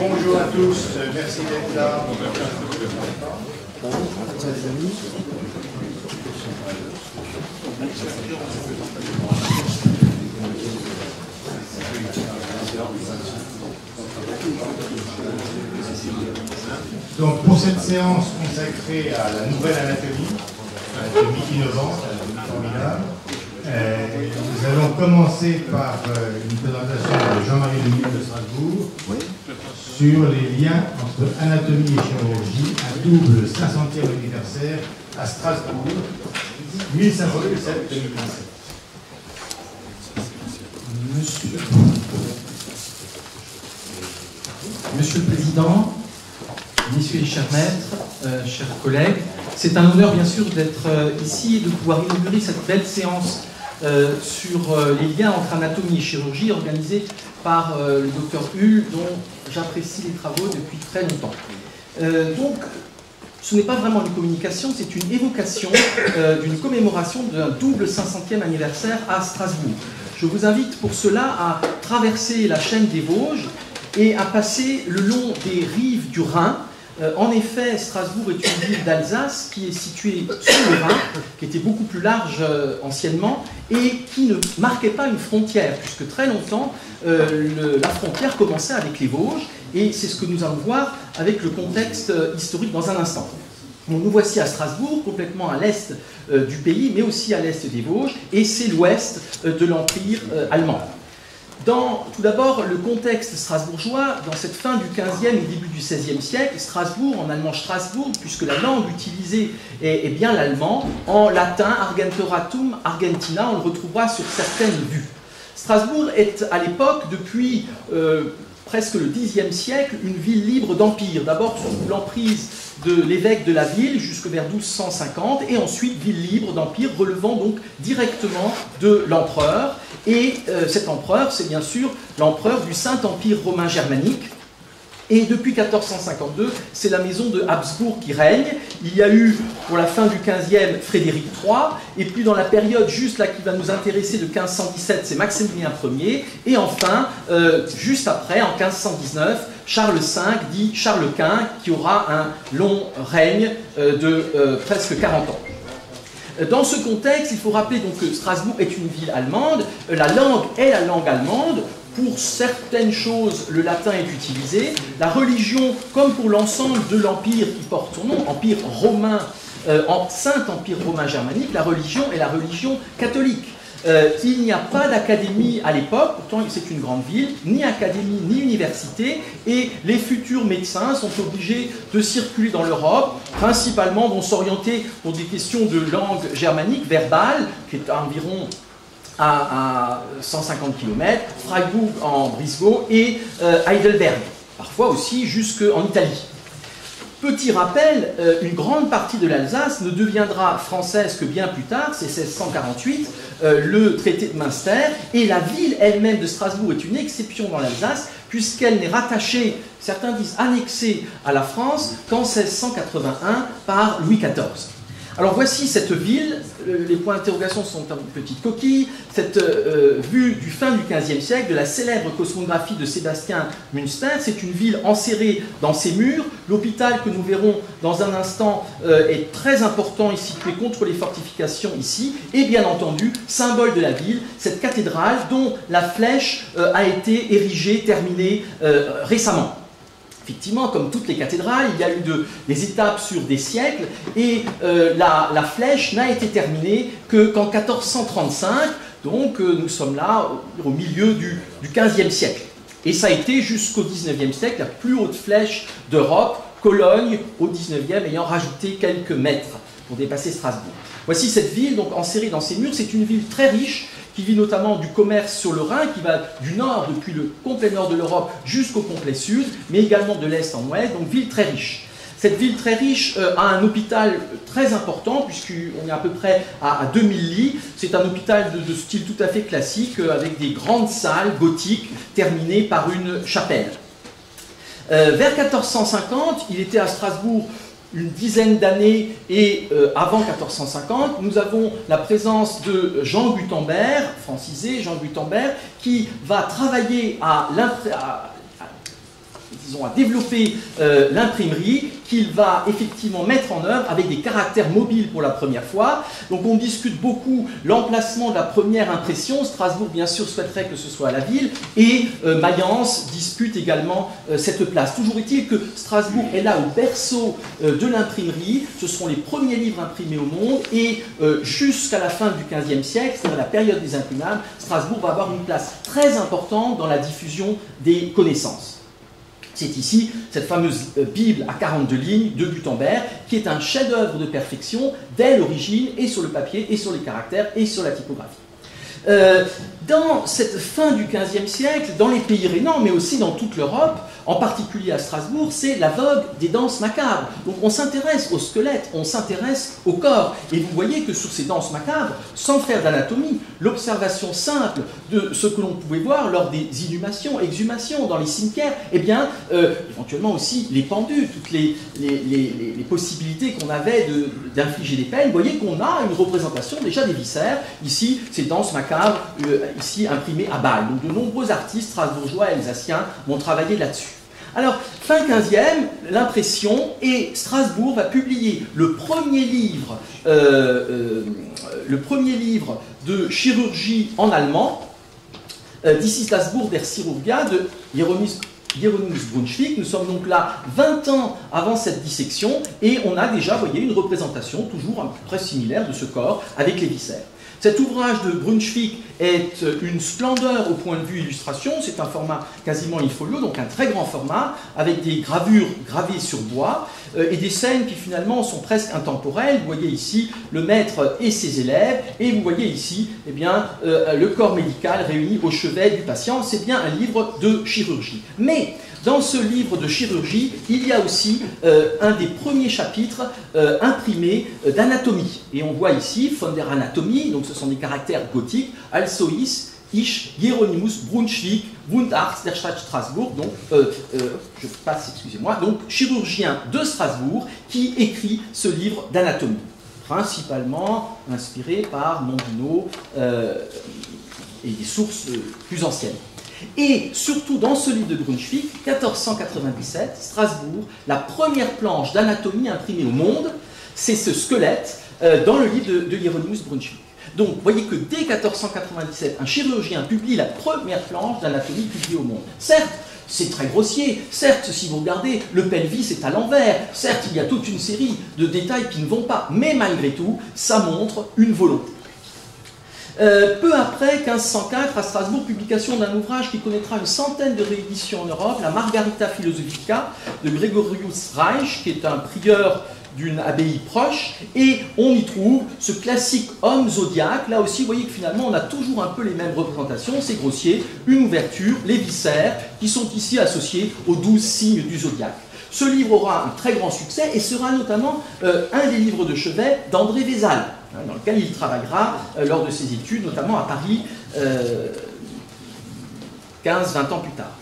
Bonjour à tous, merci d'être là. Donc pour cette séance consacrée à la nouvelle anatomie, anatomie innovante, anatomie formidable, euh, nous allons commencer par euh, une présentation de Jean-Marie Lemire de Strasbourg sur les liens entre anatomie et chirurgie, un double 500e anniversaire à Strasbourg, 1507-2017. Monsieur... Monsieur le Président, Messieurs les chers maîtres, euh, chers collègues, c'est un honneur bien sûr d'être euh, ici et de pouvoir inaugurer cette belle séance euh, sur euh, les liens entre anatomie et chirurgie organisée par euh, le docteur Hull, dont j'apprécie les travaux depuis très longtemps. Donc, ce n'est pas vraiment une communication, c'est une évocation d'une commémoration d'un double 500e anniversaire à Strasbourg. Je vous invite pour cela à traverser la chaîne des Vosges et à passer le long des rives du Rhin. Euh, en effet, Strasbourg est une ville d'Alsace qui est située sur le Rhin, qui était beaucoup plus large euh, anciennement et qui ne marquait pas une frontière, puisque très longtemps, euh, la frontière commençait avec les Vosges, et c'est ce que nous allons voir avec le contexte historique dans un instant. Nous voici à Strasbourg, complètement à l'est du pays, mais aussi à l'est des Vosges, et c'est l'ouest de l'Empire allemand. Dans, tout d'abord, le contexte strasbourgeois, dans cette fin du XVe et début du XVIe siècle, Strasbourg, en allemand Strasbourg, puisque la langue utilisée est, bien l'allemand, en latin Argentoratum Argentina, on le retrouvera sur certaines vues. Strasbourg est à l'époque, depuis euh, presque le Xe siècle, une ville libre d'empire. D'abord sous l'emprise de l'évêque de la ville jusque vers 1250, et ensuite ville libre d'empire relevant donc directement de l'empereur. Et euh, cet empereur, c'est bien sûr l'empereur du Saint-Empire romain germanique. Et depuis 1452, c'est la maison de Habsbourg qui règne. Il y a eu, pour la fin du 15e, Frédéric III, et puis dans la période juste là qui va nous intéresser de 1517, c'est Maximilien Ier, et enfin, euh, juste après, en 1519, Charles V, dit Charles Quint, qui aura un long règne euh, de euh, presque 40 ans. Dans ce contexte, il faut rappeler que Strasbourg est une ville allemande, la langue est la langue allemande, pour certaines choses, le latin est utilisé. La religion, comme pour l'ensemble de l'empire qui porte son nom, empire romain, euh, en Saint-Empire romain germanique, la religion est la religion catholique. Euh, il n'y a pas d'académie à l'époque, pourtant c'est une grande ville, ni académie ni université, et les futurs médecins sont obligés de circuler dans l'Europe, principalement vont s'orienter pour des questions de langue germanique, vers Bâle, qui est à environ à, à 150 km, Freiburg en Brisgau et euh, Heidelberg, parfois aussi jusqu'en Italie. Petit rappel, euh, une grande partie de l'Alsace ne deviendra française que bien plus tard, c'est 1648, euh, le traité de Münster, et la ville elle-même de Strasbourg est une exception dans l'Alsace, puisqu'elle n'est rattachée, certains disent annexée à la France, qu'en 1681 par Louis XIV. Alors voici cette ville, les points d'interrogation sont une petite coquille, cette euh, vue du fin du XVe siècle de la célèbre cosmographie de Sébastien Münster, c'est une ville enserrée dans ses murs, l'hôpital que nous verrons dans un instant euh, est très important et situé contre les fortifications ici, et bien entendu, symbole de la ville, cette cathédrale dont la flèche euh, a été érigée, terminée récemment. Effectivement, comme toutes les cathédrales, il y a eu de- des étapes sur des siècles et euh, la, flèche n'a été terminée que qu'en 1435. Donc euh, nous sommes là au, au milieu du, du 15e siècle. Et ça a été jusqu'au 19e siècle la plus haute flèche d'Europe, Cologne au 19e ayant rajouté quelques mètres pour dépasser Strasbourg. Voici cette ville, donc enserrée dans ses murs. C'est une ville très riche qui vit notamment du commerce sur le Rhin, qui va du nord, depuis le complet nord de l'Europe jusqu'au complet sud, mais également de l'est en ouest, donc ville très riche. Cette ville très riche euh, a un hôpital très important, puisqu'on est à peu près à, à 2000 lits. C'est un hôpital de, style tout à fait classique, euh, avec des grandes salles gothiques terminées par une chapelle. Euh, vers 1450, il était à Strasbourg une dizaine d'années et euh, avant 1450, nous avons la présence de Jean Gutenberg, francisé Jean Gutenberg, qui va travailler à, qu'ils ont à développer euh, l'imprimerie qu'il va effectivement mettre en œuvre avec des caractères mobiles pour la première fois. Donc on discute beaucoup l'emplacement de la première impression. Strasbourg, bien sûr, souhaiterait que ce soit à la ville. Et euh, Mayence dispute également euh, cette place. Toujours est-il que Strasbourg est là au berceau de l'imprimerie. Ce seront les premiers livres imprimés au monde. Et jusqu'à la fin du XVe siècle, c'est-à-dire la période des imprimables, Strasbourg va avoir une place très importante dans la diffusion des connaissances. C'est ici cette fameuse euh, Bible à 42 lignes de Gutenberg, qui est un chef-d'œuvre de perfection dès l'origine, et sur le papier, et sur les caractères, et sur la typographie. Euh, dans cette fin du XVe siècle, dans les pays rénants, mais aussi dans toute l'Europe, en particulier à Strasbourg, c'est la vogue des danses macabres. Donc on s'intéresse au squelette, on s'intéresse au corps. Et vous voyez que sur ces danses macabres, sans faire d'anatomie, l'observation simple de ce que l'on pouvait voir lors des inhumations, exhumations dans les cimetières, eh bien, euh, éventuellement aussi les pendus, toutes les, possibilités qu'on avait d'infliger des peines, vous voyez qu'on a une représentation déjà des viscères. Ici, ces danses macabres, euh, ici imprimées à Bâle. Donc de nombreux artistes strasbourgeois et alsaciens vont travailler là-dessus. Alors, fin 15e, l'impression, et Strasbourg va publier le premier livre, euh, euh, de chirurgie en allemand, euh, d'ici Strasbourg der Chirurgia de Hieronymus, Hieronymus Brunswick. Nous sommes donc là 20 ans avant cette dissection, et on a déjà, voyez, une représentation toujours à peu près similaire de ce corps avec les viscères. Cet ouvrage de Brunswick est une splendeur au point de vue illustration. C'est un format quasiment in-folio, donc un très grand format, avec des gravures gravées sur bois euh, et des scènes qui finalement sont presque intemporelles. Vous voyez ici le maître et ses élèves, et vous voyez ici eh bien, euh, le corps médical réuni au chevet du patient. C'est bien un livre de chirurgie. Mais dans ce livre de chirurgie, il y a aussi euh, un des premiers chapitres euh, imprimés euh, d'anatomie. Et on voit ici von der Anatomie, donc ce sont des caractères gothiques, Alsois, Ich, Hieronymus, Brunswick, Wundarzt der Stadt Strasbourg, donc, je passe, excusez-moi, donc chirurgien de Strasbourg, qui écrit ce livre d'anatomie, principalement inspiré par Mondino et des sources plus anciennes. Et surtout dans ce livre de Brunswick, 1497, Strasbourg, la première planche d'anatomie imprimée au monde, c'est ce squelette euh, dans le livre de, Hieronymus Brunswick. Donc, vous voyez que dès 1497, un chirurgien publie la première planche d'anatomie publiée au monde. Certes, c'est très grossier. Certes, si vous regardez, le pelvis est à l'envers. Certes, il y a toute une série de détails qui ne vont pas. Mais malgré tout, ça montre une volonté. Euh, peu après, 1504, à Strasbourg, publication d'un ouvrage qui connaîtra une centaine de rééditions en Europe, la Margarita Philosophica de Gregorius Reich, qui est un prieur d'une abbaye proche, et on y trouve ce classique homme zodiaque. Là aussi, vous voyez que finalement, on a toujours un peu les mêmes représentations, c'est grossier, une ouverture, les viscères, qui sont ici associés aux douze signes du zodiaque. Ce livre aura un très grand succès et sera notamment euh, un des livres de chevet d'André Vézal. Hein, dans lequel il travaillera euh, lors de ses études, notamment à Paris, 15-20 euh, ans plus tard.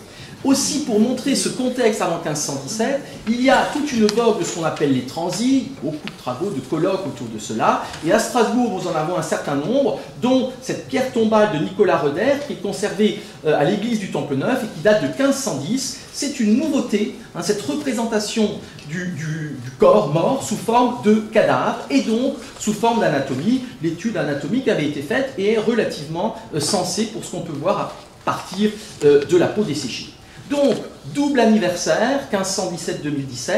Aussi, pour montrer ce contexte avant 1517, il y a toute une vogue de ce qu'on appelle les transits, beaucoup de travaux, de colloques autour de cela. Et à Strasbourg, nous en avons un certain nombre, dont cette pierre tombale de Nicolas Reder, qui est conservée euh, à l'église du Temple Neuf et qui date de 1510. C'est une nouveauté, hein, cette représentation du, corps mort sous forme de cadavre et donc sous forme d'anatomie. L'étude anatomique avait été faite et est relativement euh, sensée pour ce qu'on peut voir à partir euh, de la peau desséchée. Donc, double anniversaire, 1517-2017.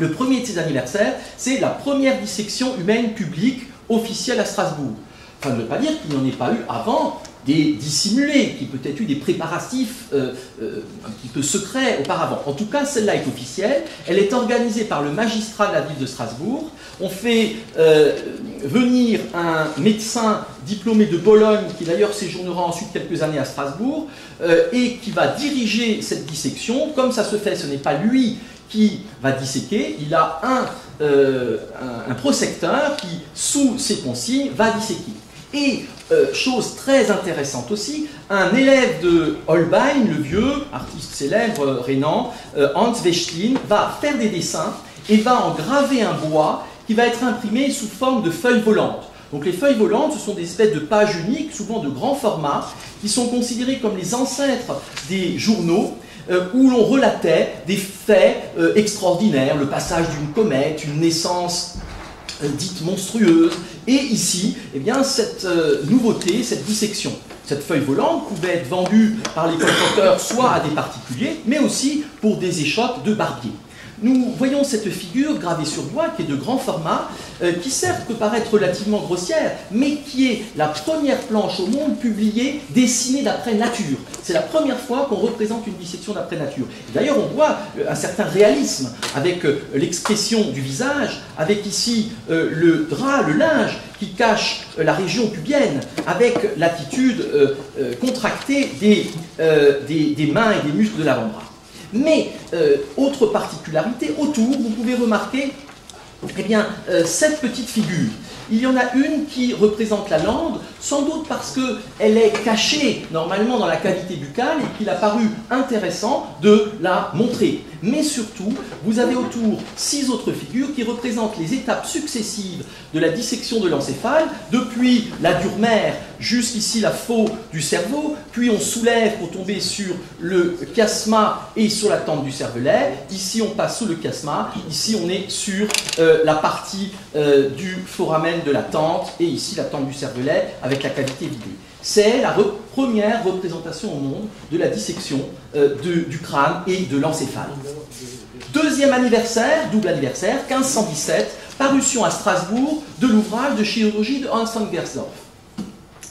Le premier de ces anniversaires, c'est la première dissection humaine publique officielle à Strasbourg. Enfin, ne veut pas dire qu'il n'y en ait pas eu avant des dissimulés, qui peut-être eu des préparatifs euh, euh, un petit peu secrets auparavant. En tout cas, celle-là est officielle. Elle est organisée par le magistrat de la ville de Strasbourg. On fait euh, venir un médecin diplômé de Bologne, qui d'ailleurs séjournera ensuite quelques années à Strasbourg, et qui va diriger cette dissection. Comme ça se fait, ce n'est pas lui qui va disséquer, il a un, un, prosecteur qui, sous ses consignes, va disséquer. Et euh, chose très intéressante aussi, un élève de Holbein, le vieux, artiste célèbre euh, rénan, euh, Hans Wechtlin, va faire des dessins et va en graver un bois qui va être imprimé sous forme de feuilles volantes. Donc les feuilles volantes, ce sont des espèces de pages uniques, souvent de grand format, qui sont considérées comme les ancêtres des journaux où l'on relatait des faits extraordinaires, le passage d'une comète, une naissance dite monstrueuse, et ici, eh bien, cette nouveauté, cette dissection. Cette feuille volante pouvait être vendue par les colporteurs soit à des particuliers, mais aussi pour des échoppes de barbiers. Nous voyons cette figure gravée sur bois qui est de grand format, euh, qui certes peut paraître relativement grossière, mais qui est la première planche au monde publiée dessinée d'après nature. C'est la première fois qu'on représente une dissection d'après nature. D'ailleurs, on voit euh, un certain réalisme avec euh, l'expression du visage, avec ici le drap, le linge qui cache la région pubienne, avec l'attitude contractée des, mains et des muscles de l'avant-bras. Mais, euh, autre particularité, autour, vous pouvez remarquer eh bien, euh, cette petite figure. Il y en a une qui représente la langue, sans doute parce qu'elle est cachée normalement dans la cavité buccale et qu'il a paru intéressant de la montrer. Mais surtout, vous avez autour six autres figures qui représentent les étapes successives de la dissection de l'encéphale, depuis la dure mère jusqu'ici la faux du cerveau, puis on soulève pour tomber sur le chiasma et sur la tente du cervelet. Ici, on passe sous le chiasma, ici, on est sur euh, la partie euh, du foramen de la tente, et ici, la tente du cervelet avec la cavité vidée. C'est la première représentation au monde de la dissection euh, du crâne et de l'encéphale. Deuxième anniversaire, double anniversaire, 1517, parution à Strasbourg de l'ouvrage de chirurgie de Hans von Gersdorf.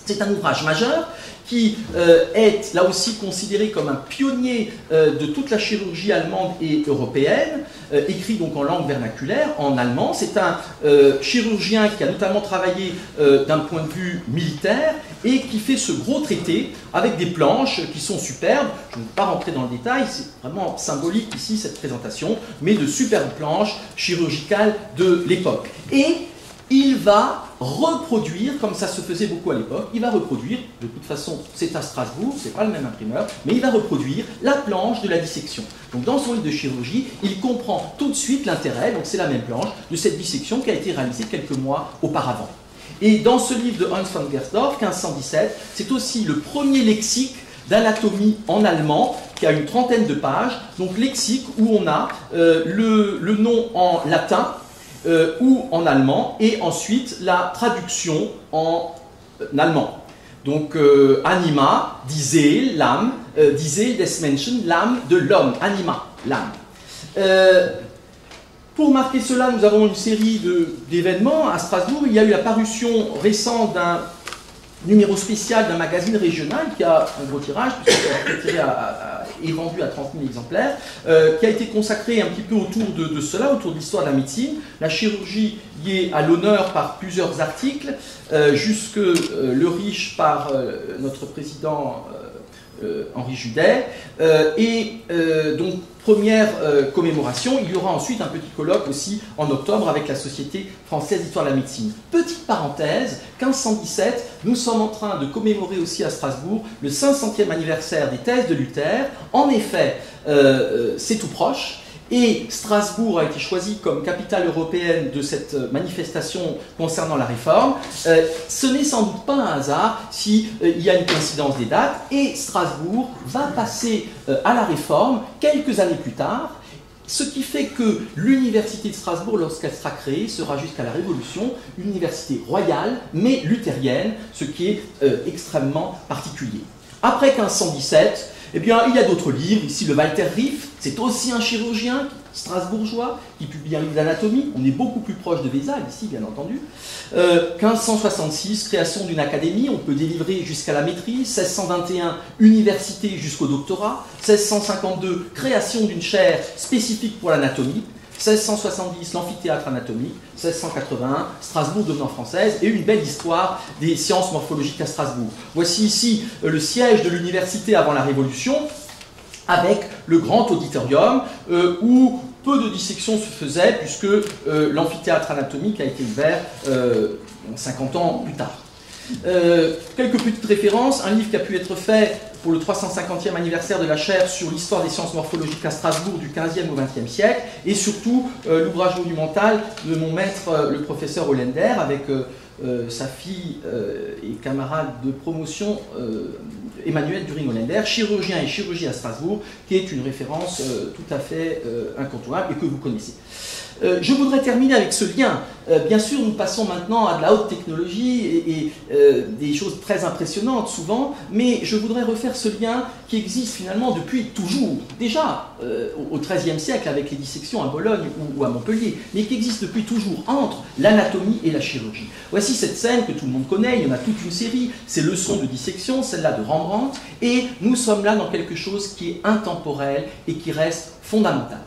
C'est un ouvrage majeur qui euh, est là aussi considéré comme un pionnier euh, de toute la chirurgie allemande et européenne, euh, écrit donc en langue vernaculaire, en allemand. C'est un chirurgien qui a notamment travaillé d'un point de vue militaire et qui fait ce gros traité avec des planches qui sont superbes. Je ne vais pas rentrer dans le détail, c'est vraiment symbolique ici cette présentation, mais de superbes planches chirurgicales de l'époque. Et il va reproduire, comme ça se faisait beaucoup à l'époque, il va reproduire, de toute façon c'est à Strasbourg, c'est pas le même imprimeur, mais il va reproduire la planche de la dissection. Donc dans son livre de chirurgie, il comprend tout de suite l'intérêt, donc c'est la même planche, de cette dissection qui a été réalisée quelques mois auparavant. Et dans ce livre de Hans von Gersdorf, 1517, c'est aussi le premier lexique d'anatomie en allemand qui a une trentaine de pages, donc lexique où on a euh, le nom en latin, euh, ou en allemand, et ensuite la traduction en euh, allemand. Donc euh, anima, disait, l'âme, disait des Menschen, l'âme de l'homme, anima, l'âme. pour marquer cela, nous avons une série d'événements à Strasbourg. Il y a eu la parution récente d'un numéro spécial d'un magazine régional qui a un gros tirage, puisque est vendu à 30 000 exemplaires, euh, qui a été consacré un petit peu autour de, cela, autour de l'histoire de la médecine. La chirurgie y est à l'honneur par plusieurs articles, euh, jusque euh, le riche par notre président Henri Judet. Euh, et euh, donc, première commémoration, il y aura ensuite un petit colloque aussi en octobre avec la Société française d'histoire de la médecine. Petite parenthèse, 1517, nous sommes en train de commémorer aussi à Strasbourg le 500e anniversaire des thèses de Luther. En effet, c'est tout proche. Et Strasbourg a été choisi comme capitale européenne de cette manifestation concernant la réforme. Euh, ce n'est sans doute pas un hasard s'il euh, y a une coïncidence des dates. Et Strasbourg va passer euh, à la réforme quelques années plus tard. Ce qui fait que l'université de Strasbourg, lorsqu'elle sera créée, sera jusqu'à la Révolution une université royale, mais luthérienne, ce qui est extrêmement particulier. Après 1517, eh bien, il y a d'autres livres. Ici, le Walter Riff, c'est aussi un chirurgien strasbourgeois qui publie un livre d'anatomie. On est beaucoup plus proche de Vézal ici, bien entendu. 1566, euh, création d'une académie, on peut délivrer jusqu'à la maîtrise. 1621, université jusqu'au doctorat. 1652, création d'une chaire spécifique pour l'anatomie. 1670, l'amphithéâtre anatomique, 1681, Strasbourg devenant française, et une belle histoire des sciences morphologiques à Strasbourg. Voici ici euh, le siège de l'université avant la Révolution, avec le grand auditorium, euh, où peu de dissections se faisaient, puisque euh, l'amphithéâtre anatomique a été ouvert 50 ans plus tard. quelques petites références, un livre qui a pu être fait pour le 350e anniversaire de la chaire sur l'histoire des sciences morphologiques à Strasbourg du 15e au 20e siècle, et surtout euh, l'ouvrage monumental de mon maître, euh, le professeur Hollander, avec euh, sa fille et camarade de promotion Emmanuel During-Hollander, chirurgien et chirurgie à Strasbourg, qui est une référence tout à fait incontournable et que vous connaissez. Euh, je voudrais terminer avec ce lien. Euh, bien sûr, nous passons maintenant à de la haute technologie et, euh, des choses très impressionnantes souvent, mais je voudrais refaire ce lien qui existe finalement depuis toujours, déjà au XIIIe siècle avec les dissections à Bologne ou, à Montpellier, mais qui existe depuis toujours entre l'anatomie et la chirurgie. Voici cette scène que tout le monde connaît, il y en a toute une série, ces leçons de dissection, celle-là de Rembrandt, et nous sommes là dans quelque chose qui est intemporel et qui reste fondamental.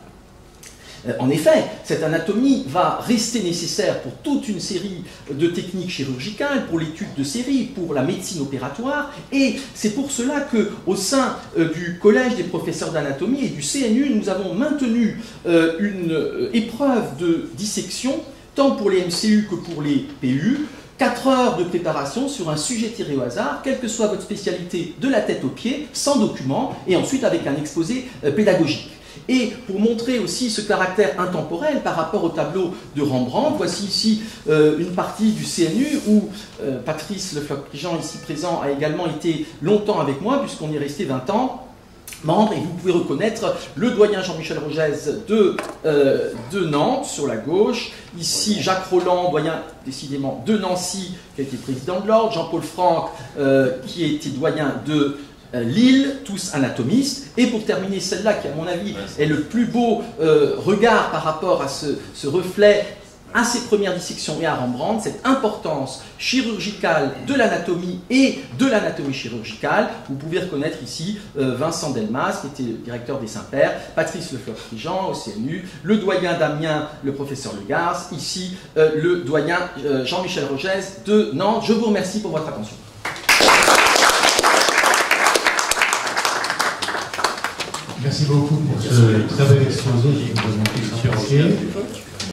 Euh, en effet, cette anatomie va rester nécessaire pour toute une série de techniques chirurgicales, pour l'étude de série, pour la médecine opératoire, et c'est pour cela que, au sein euh, du Collège des professeurs d'anatomie et du CNU, nous avons maintenu euh, une épreuve de dissection, tant pour les MCU que pour les PU, 4 heures de préparation sur un sujet tiré au hasard, quelle que soit votre spécialité, de la tête aux pieds, sans document, et ensuite avec un exposé pédagogique. Et pour montrer aussi ce caractère intemporel par rapport au tableau de Rembrandt, voici ici euh, une partie du CNU où euh, Patrice Lefloc-Prigent, ici présent, a également été longtemps avec moi, puisqu'on y est resté 20 ans membre, et vous pouvez reconnaître le doyen Jean-Michel Rogez de, euh, de, Nantes sur la gauche, ici Jacques Roland, doyen décidément de Nancy, qui a été président de l'ordre, Jean-Paul Franck, qui a été doyen de euh, Lille, tous anatomistes. Et pour terminer, celle-là qui, à mon avis, est le plus beau euh, regard par rapport à ce, reflet à ses premières dissections et à Rembrandt, cette importance chirurgicale de l'anatomie et de l'anatomie chirurgicale. Vous pouvez reconnaître ici euh, Vincent Delmas, qui était le directeur des Saint-Pères, Patrice Lefleur-Frigent au CNU, le doyen Damien, le professeur Legars, ici le doyen Jean-Michel Rogès de Nantes. Je vous remercie pour votre attention. Merci beaucoup pour ce très bel exposé